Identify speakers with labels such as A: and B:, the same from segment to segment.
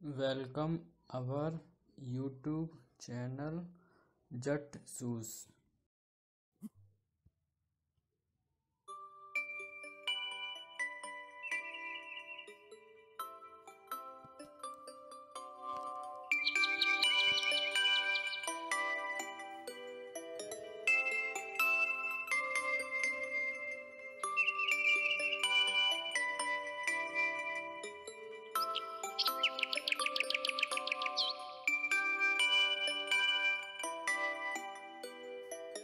A: Welcome our YouTube channel जट सूज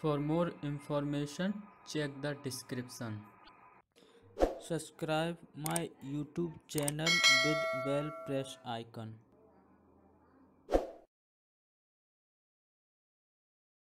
A: For more information, check the description.
B: subscribe my youtube channel with bell press icon